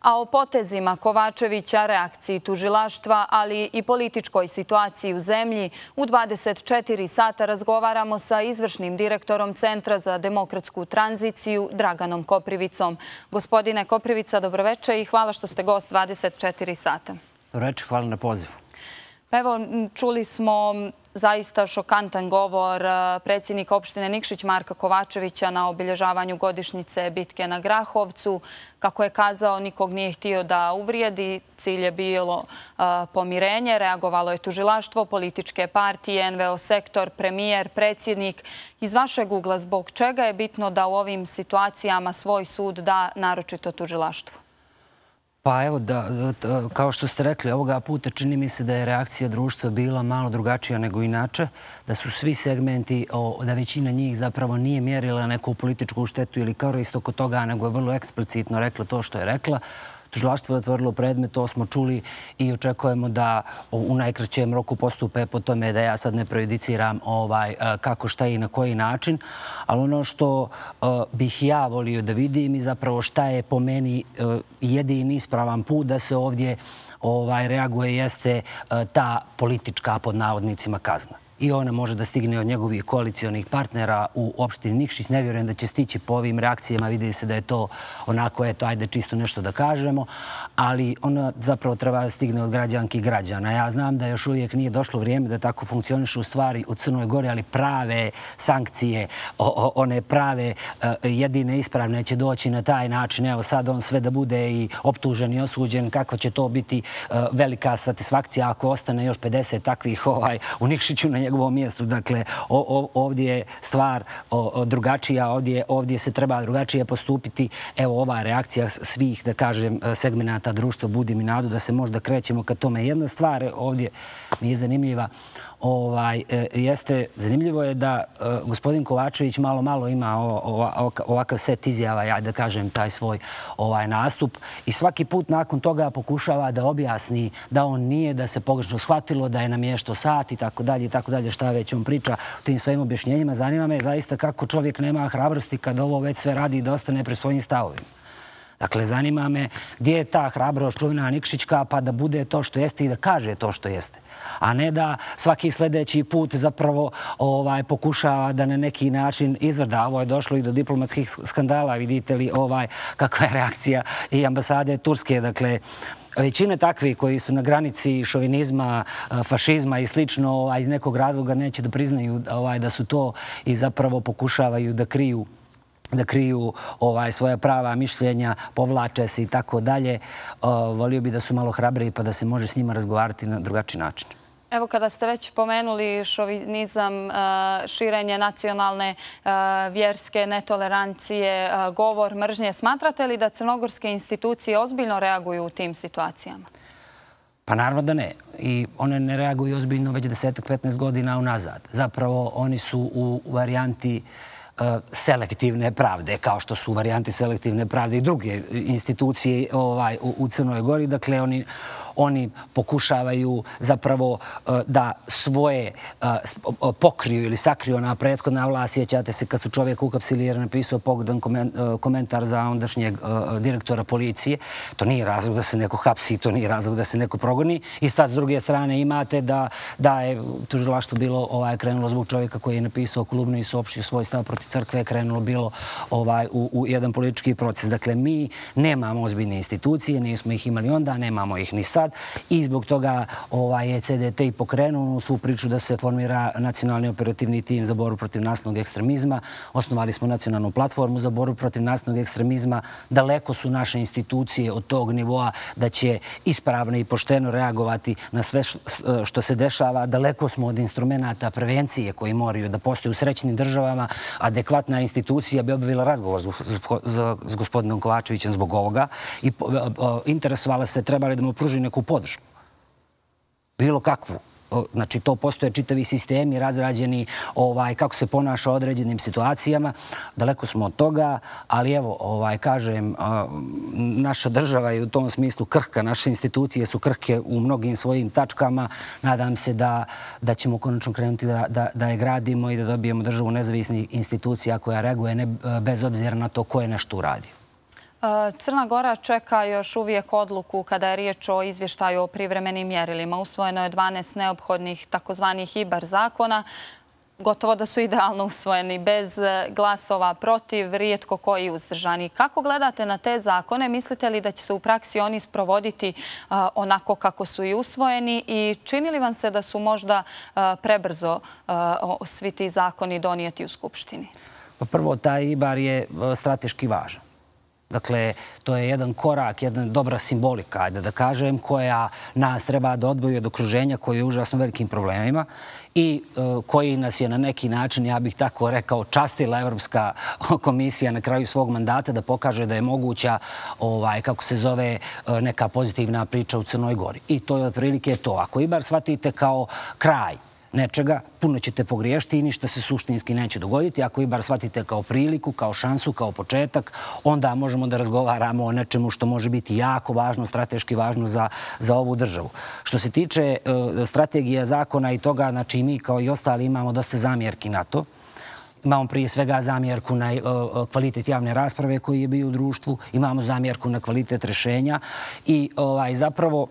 A o potezima Kovačevića, reakciji tužilaštva, ali i političkoj situaciji u zemlji, u 24 sata razgovaramo sa izvršnim direktorom Centra za demokratsku tranziciju, Draganom Koprivicom. Gospodine Koprivica, dobroveče i hvala što ste gost 24 sata. Dobroveče, hvala na pozivu. Pa evo, čuli smo zaista šokantan govor e, predsjednika opštine Nikšić Marka Kovačevića na obilježavanju godišnjice bitke na Grahovcu. Kako je kazao, nikog nije htio da uvrijedi. Cilj je bilo e, pomirenje. Reagovalo je tužilaštvo, političke partije, NVO sektor, premijer, predsjednik. Iz vašeg ugla, zbog čega je bitno da u ovim situacijama svoj sud da naročito tužilaštvo? Pa evo, kao što ste rekli, ovoga puta čini mi se da je reakcija društva bila malo drugačija nego inače, da su svi segmenti, da većina njih zapravo nije mjerila neku političku štetu ili kao oko toga, nego je vrlo eksplicitno rekla to što je rekla. Tužilaštvo je otvorilo predmet, to smo čuli i očekujemo da u najkraćem roku postupe po tome da ja sad ne prejudiciram ovaj, eh, kako, šta i na koji način. Ali ono što eh, bih ja volio da vidim i zapravo šta je po meni eh, jedini ispravan put da se ovdje ovaj, reaguje jeste ta politička pod navodnicima kazna i ona može da stigne od njegovih koalicijonih partnera u opštini Nikšić. Ne vjerujem da će stići po ovim reakcijama. Vidi se da je to onako, eto, ajde čisto nešto da kažemo. Ali ona zapravo treba da stigne od građanki i građana. Ja znam da još uvijek nije došlo vrijeme da tako funkcionišu stvari u Crnoj Gori, ali prave sankcije, one prave e, jedine ispravne će doći na taj način. Evo sad on sve da bude i optužen i osuđen. Kako će to biti e, velika satisfakcija ako ostane još 50 takvih ovaj, u Nikšiću na njegovom mjestu. Dakle, ovdje je stvar drugačija, ovdje se treba drugačije postupiti. Evo, ova reakcija svih, da kažem, e, segmenata društva budi mi nadu da se možda krećemo ka tome. Jedna stvar ovdje mi je zanimljiva ovaj, e, jeste, zanimljivo je da e, gospodin Kovačević malo malo ima ovakav set izjava, ja da kažem, taj svoj ovaj nastup i svaki put nakon toga pokušava da objasni da on nije, da se pogrešno shvatilo, da je namješto sat i tako dalje i tako dalje, šta već on priča u tim svojim objašnjenjima. Zanima me zaista kako čovjek nema hrabrosti kad ovo već sve radi i da ostane pre svojim stavovima. Dakle, zanima me gdje je ta hrabrost čuvina Nikšićka pa da bude to što jeste i da kaže to što jeste. A ne da svaki sljedeći put zapravo ovaj, pokušava da na neki način izvrda. Ovo je došlo i do diplomatskih skandala. Vidite li ovaj, kakva je reakcija i ambasade Turske. Dakle, Većine takvi koji su na granici šovinizma, eh, fašizma i slično, a iz nekog razloga neće da priznaju ovaj, da su to i zapravo pokušavaju da kriju da kriju ovaj svoje prava mišljenja, povlače se i tako dalje. Volio bi da su malo hrabri pa da se može s njima razgovarati na drugačiji način. Evo kada ste već pomenuli šovinizam, e, širenje nacionalne e, vjerske netolerancije, e, govor, mržnje, smatrate li da crnogorske institucije ozbiljno reaguju u tim situacijama? Pa naravno da ne. I one ne reaguju ozbiljno već desetak, 15 godina unazad. Zapravo oni su u varijanti E, selektivne pravde, kao što su varijanti selektivne pravde i druge institucije ovaj, u Crnoj Gori. Dakle, oni oni pokušavaju zapravo e, da svoje e, pokriju ili sakriju na prethodna vlast. Sjećate se kad su čovjek ukapsili jer napisao pogodan e, komentar za ondašnjeg direktora policije. To nije razlog da se neko hapsi, to nije razlog da se neko progoni. I sad s druge strane imate da je tužilaštvo bilo ovaj, krenulo zbog čovjeka koji je napisao klubno i suopštio svoj stav protiv crkve, krenulo bilo ovaj, u jedan politički proces. Dakle, mi nemamo ozbiljne institucije, nismo ih imali onda, nemamo ih ni sad i zbog toga ovaj, je CDT i pokrenuo svu priču da se formira nacionalni operativni tim za boru protiv nasilnog ekstremizma. Osnovali smo nacionalnu platformu za boru protiv nasilnog ekstremizma. Daleko su naše institucije od tog nivoa da će ispravno i pošteno reagovati na sve što se dešava. Daleko smo od instrumenta prevencije koji moraju da postoje u srećnim državama, adekvatna institucija bi obavila razgovor s gospodinom Kovačevićem zbog ovoga i interesovala se trebali da mu pruži neku podršku. Bilo kakvu. Znači, to postoje čitavi sistemi razrađeni ovaj, kako se ponaša u određenim situacijama. Daleko smo od toga, ali evo, ovaj, kažem, naša država je u tom smislu krhka. Naše institucije su krhke u mnogim svojim tačkama. Nadam se da, da ćemo konačno krenuti da, da, da je gradimo i da dobijemo državu nezavisnih institucija koja reaguje ne, bez obzira na to ko je nešto uradio. E, Crna Gora čeka još uvijek odluku kada je riječ o izvještaju o privremenim mjerilima. Usvojeno je 12 neophodnih takozvanih IBAR zakona gotovo da su idealno usvojeni, bez e, glasova protiv, rijetko koji uzdržani. Kako gledate na te zakone? Mislite li da će se u praksi oni sprovoditi e, onako kako su i usvojeni i čini li vam se da su možda prebrzo svi ti zakoni donijeti u Skupštini? Pa prvo, taj IBAR je strateški važan. Dakle, to je jedan korak, jedna dobra simbolika, ajde da kažem, koja nas treba da odvoji od okruženja koji je užasno velikim problemima i e, koji nas je na neki način, ja bih tako rekao, častila Evropska komisija na kraju svog mandata da pokaže da je moguća, ovaj, kako se zove, e, neka pozitivna priča u Crnoj Gori. I to je otprilike to. Ako i bar shvatite kao kraj nečega, puno ćete pogriješiti i ništa se suštinski neće dogoditi. Ako i bar shvatite kao priliku, kao šansu, kao početak, onda možemo da razgovaramo o nečemu što može biti jako važno, strateški važno za, za ovu državu. Što se tiče uh, strategije zakona i toga, znači mi kao i ostali imamo dosta zamjerki na to. Imamo prije svega zamjerku na e, e, kvalitet javne rasprave koji je bio u društvu, imamo zamjerku na kvalitet rešenja i ovaj, zapravo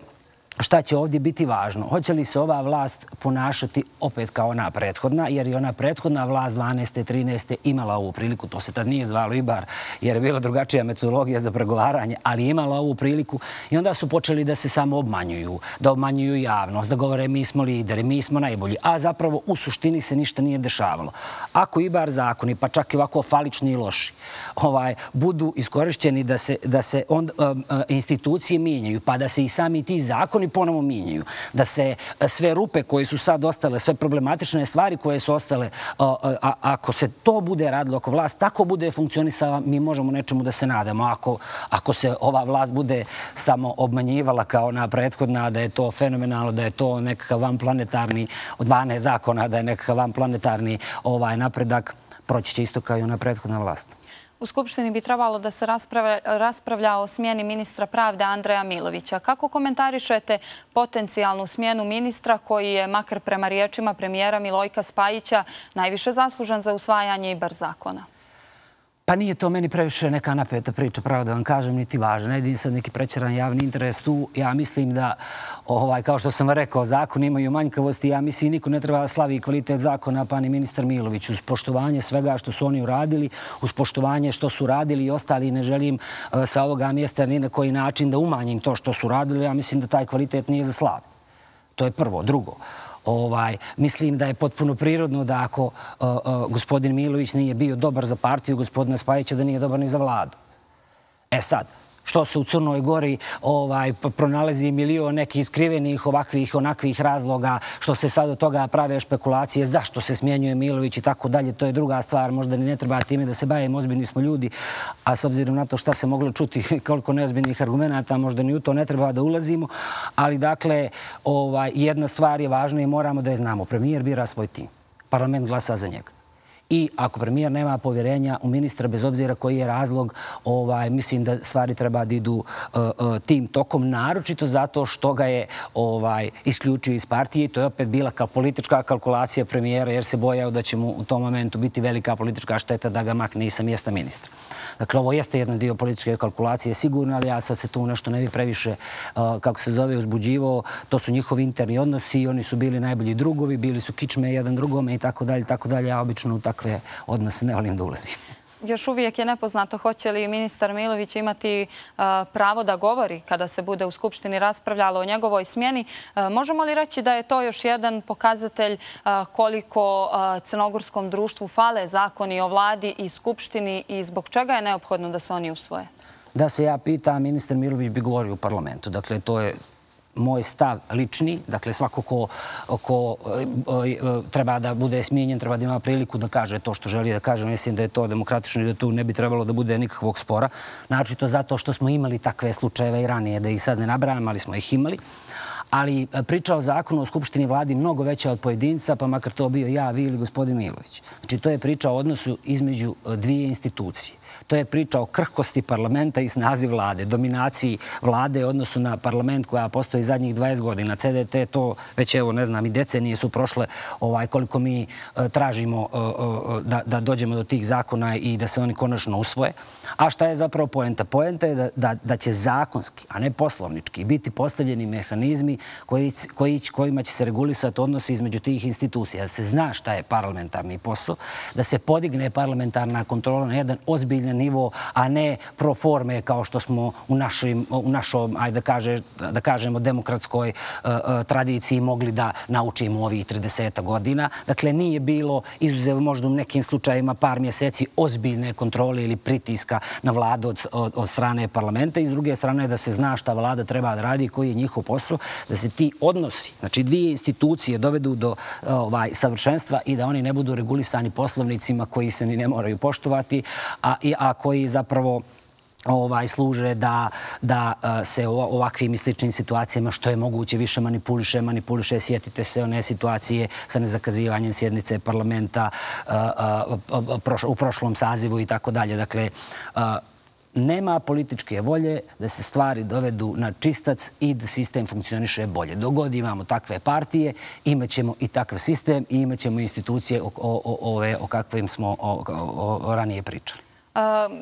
šta će ovdje biti važno? Hoće li se ova vlast ponašati opet kao ona prethodna? Jer je ona prethodna vlast 12. 13. imala ovu priliku, to se tad nije zvalo IBAR, jer je bila drugačija metodologija za pregovaranje, ali imala ovu priliku i onda su počeli da se samo obmanjuju, da obmanjuju javnost, da govore mi smo lideri, mi smo najbolji, a zapravo u suštini se ništa nije dešavalo. Ako IBAR zakoni, pa čak i ovako falični i loši, ovaj, budu iskorišćeni da se, da se on, um, uh, institucije mijenjaju, pa da se i sami ti zakoni stvari ponovo minjaju. Da se e, sve rupe koje su sad ostale, sve problematične stvari koje su ostale, e, e, ako se to bude radilo, ako vlast tako bude funkcionisala, mi možemo nečemu da se nadamo. Ako, ako se ova vlast bude samo obmanjivala kao na prethodna, da je to fenomenalno, da je to nekakav vanplanetarni, od 12 zakona, da je nekakav vanplanetarni ovaj, napredak, proći će isto kao i ona prethodna vlast. U Skupštini bi trebalo da se raspravlja o smjeni ministra pravde Andreja Milovića. Kako komentarišete potencijalnu smjenu ministra koji je, makar prema riječima premijera Milojka Spajića, najviše zaslužen za usvajanje i bar zakona? Pa nije to meni previše neka napeta priča, pravo da vam kažem, niti važno. Ne sad neki prećeran javni interes tu. Ja mislim da, ovaj, kao što sam rekao, zakon imaju manjkavosti. Ja mislim niko ne treba slavi kvalitet zakona, pa ni ministar Milović. Uz poštovanje svega što su oni uradili, uz poštovanje što su radili i ostali, ne želim eh, sa ovoga mjesta ni na koji način da umanjim to što su radili. Ja mislim da taj kvalitet nije za slavi. To je prvo. Drugo, ovaj, mislim da je potpuno prirodno da ako uh, uh, gospodin Milović nije bio dobar za partiju gospodina Spajića, da nije dobar ni za vladu. E sad, što se u Crnoj Gori ovaj, pronalazi milion nekih skrivenih ovakvih onakvih razloga, što se sad od toga prave špekulacije, zašto se smjenjuje Milović i tako dalje, to je druga stvar, možda ni ne treba time da se bavimo, ozbiljni smo ljudi, a s obzirom na to šta se moglo čuti, koliko neozbiljnih argumenta, možda ni u to ne treba da ulazimo, ali dakle, ovaj, jedna stvar je važna i moramo da je znamo. Premijer bira svoj tim, parlament glasa za njega i ako premijer nema povjerenja u ministra, bez obzira koji je razlog, ovaj, mislim da stvari treba da idu uh, uh, tim tokom, naročito zato što ga je ovaj, isključio iz partije i to je opet bila kao politička kalkulacija premijera jer se bojao da će mu u tom momentu biti velika politička šteta da ga makne i sa mjesta ministra. Dakle, ovo jeste jedan dio političke kalkulacije, sigurno, ali ja sad se tu nešto ne bi previše, uh, kako se zove, uzbuđivo. To su njihovi interni odnosi, oni su bili najbolji drugovi, bili su kičme jedan drugome i tako dalje, tako dalje. Ja obično u takve odnose ne volim da ulazim. Još uvijek je nepoznato hoće li ministar Milović imati pravo da govori kada se bude u Skupštini raspravljalo o njegovoj smjeni. Možemo li reći da je to još jedan pokazatelj koliko crnogorskom društvu fale zakoni o vladi i Skupštini i zbog čega je neophodno da se oni usvoje? Da se ja pitam, ministar Milović bi govorio u parlamentu. Dakle, to je moj stav lični, dakle svako ko, ko e, e, treba da bude smijenjen, treba da ima priliku da kaže to što želi da kaže. Mislim da je to demokratično i da tu ne bi trebalo da bude nikakvog spora. Znači to zato što smo imali takve slučajeve i ranije, da ih sad ne nabrajam, ali smo ih imali. Ali e, priča o zakonu o Skupštini vladi mnogo veća od pojedinca, pa makar to bio ja, vi ili gospodin Milović. Znači to je priča o odnosu između e, dvije institucije To je priča o krhkosti parlamenta i snazi vlade, dominaciji vlade u odnosu na parlament koja postoji zadnjih 20 godina. CDT to već, evo, ne znam, i decenije su prošle ovaj, koliko mi e, tražimo e, e, da, da dođemo do tih zakona i da se oni konačno usvoje. A šta je zapravo poenta? Poenta je da, da, da će zakonski, a ne poslovnički, biti postavljeni mehanizmi koji, koji, kojima će se regulisati odnosi između tih institucija. Da se zna šta je parlamentarni posao, da se podigne parlamentarna kontrola na jedan ozbiljan nivo, a ne pro forme kao što smo u, našim, u našom, ajde da, kaže, da kažemo, demokratskoj uh, uh, tradiciji mogli da naučimo ovih 30 godina. Dakle, nije bilo, izuzev možda u nekim slučajima par mjeseci, ozbiljne kontrole ili pritiska na vladu od, od, od strane parlamenta i s druge strane da se zna šta vlada treba da radi, koji je njihov posao, da se ti odnosi, znači dvije institucije dovedu do e, ovaj, savršenstva i da oni ne budu regulisani poslovnicima koji se ni ne moraju poštovati, a, a koji zapravo ovaj služe da, da e, se u ovakvim i sličnim situacijama što je moguće više manipuliše, manipuliše, sjetite se one situacije sa nezakazivanjem sjednice parlamenta a, a, a, u prošlom sazivu i tako dalje. Dakle, e, nema političke volje da se stvari dovedu na čistac i da sistem funkcioniše bolje. Dogod imamo takve partije, imat ćemo i takav sistem i imat ćemo institucije o, o, ove, o kakvim smo o, ranije pričali.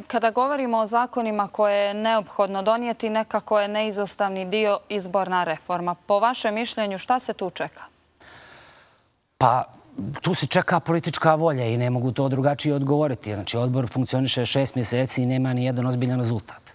Kada govorimo o zakonima koje je neophodno donijeti, nekako je neizostavni dio izborna reforma. Po vašem mišljenju, šta se tu čeka? Pa, tu se čeka politička volja i ne mogu to drugačije odgovoriti. Znači, odbor funkcioniše šest mjeseci i nema ni jedan ozbiljan rezultat.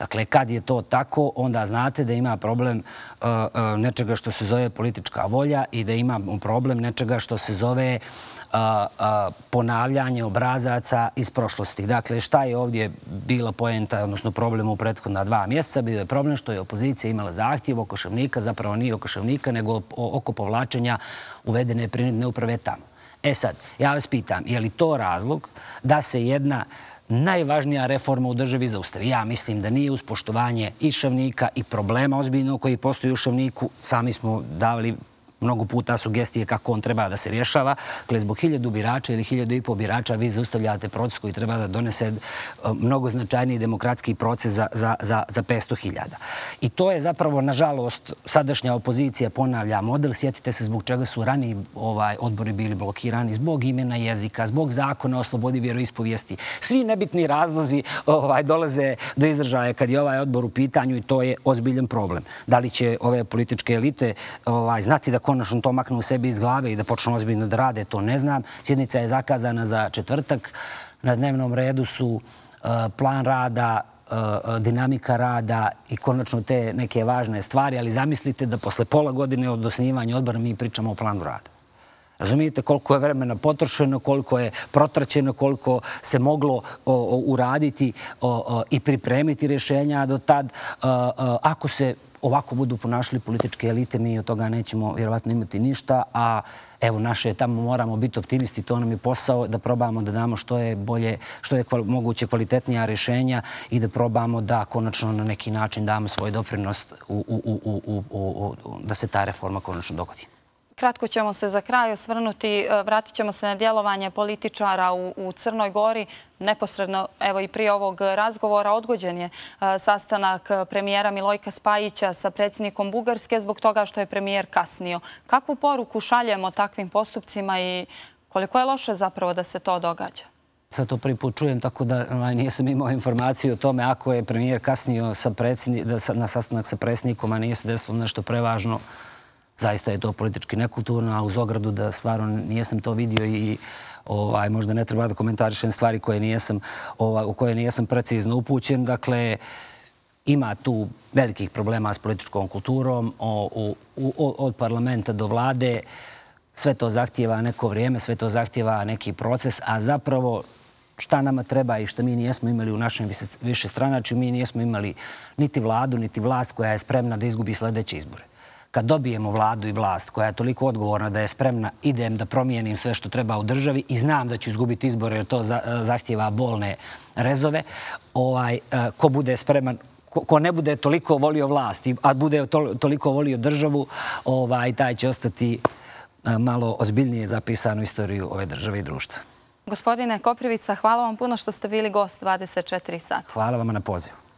Dakle, kad je to tako, onda znate da ima problem uh, uh, nečega što se zove politička volja i da ima problem nečega što se zove uh, uh, ponavljanje obrazaca iz prošlosti. Dakle, šta je ovdje bila poenta, odnosno problem u prethodna dva mjeseca? Bilo je problem što je opozicija imala zahtjev oko ševnika, zapravo nije oko ševnika, nego oko povlačenja uvedene prinudne uprave tamo. E sad, ja vas pitam, je li to razlog da se jedna najvažnija reforma u državi zaustavi? Ja mislim da nije uspoštovanje i šavnika i problema ozbiljno koji postoji u šavniku. Sami smo davali mnogo puta sugestije kako on treba da se rješava. Dakle, zbog hiljadu birača ili hiljadu i po birača vi zaustavljate proces koji treba da donese eh, mnogo značajniji demokratski proces za, za, za, za 500 hiljada. I to je zapravo, nažalost, sadašnja opozicija ponavlja model. Sjetite se zbog čega su rani ovaj, odbori bili blokirani, zbog imena jezika, zbog zakona o slobodi vjeroispovijesti. Svi nebitni razlozi ovaj, dolaze do izražaja kad je ovaj odbor u pitanju i to je ozbiljen problem. Da li će ove političke elite ovaj, znati da konačno to maknu u sebi iz glave i da počnu ozbiljno da rade, to ne znam. Sjednica je zakazana za četvrtak. Na dnevnom redu su e, plan rada, e, e, dinamika rada i konačno te neke važne stvari, ali zamislite da posle pola godine od osnivanja odbora mi pričamo o planu rada. Razumijete koliko je vremena potrošeno, koliko je protraćeno, koliko se moglo uraditi i pripremiti rješenja do tad. Ako se ovako budu ponašali političke elite, mi od toga nećemo vjerovatno imati ništa, a evo naše tamo moramo biti optimisti, to nam je posao da probamo da damo što je bolje, što je moguće kvalitetnija rješenja i da probamo da konačno na neki način damo svoj doprinost da se ta reforma konačno dogodi. Kratko ćemo se za kraj osvrnuti. E, vratit ćemo se na djelovanje političara u Crnoj Gori. Neposredno, evo i prije ovog razgovora, odgođen je e, sastanak premijera Milojka Spajića sa predsjednikom Bugarske zbog toga što je premijer kasnio. Kakvu poruku šaljemo takvim postupcima i koliko je loše zapravo da se to događa? Sad to prvi put čujem, tako da ovaj, nisam imao informaciju o tome ako je premijer kasnio na sastanak sa predsjednikom, a nije se desilo nešto prevažno zaista je to politički nekulturno, a uz ogradu da stvarno nijesam to vidio i ovaj, možda ne treba da komentarišem stvari koje nijesam, ovaj, u koje nijesam precizno upućen. Dakle, ima tu velikih problema s političkom kulturom o, u, u, od parlamenta do vlade. Sve to zahtjeva neko vrijeme, sve to zahtjeva neki proces, a zapravo šta nama treba i što mi nijesmo imali u našem više stranači, mi nijesmo imali niti vladu, niti vlast koja je spremna da izgubi sljedeće izbore kad dobijemo vladu i vlast koja je toliko odgovorna da je spremna, idem da promijenim sve što treba u državi i znam da ću izgubiti izbore jer to zahtjeva bolne rezove, ovaj, e, ko bude spreman ko ne bude toliko volio vlast, a bude toliko volio državu, ovaj, taj će ostati e, malo ozbiljnije zapisanu istoriju ove države i društva. Gospodine Koprivica, hvala vam puno što ste bili gost 24 sata. Hvala vam na pozivu.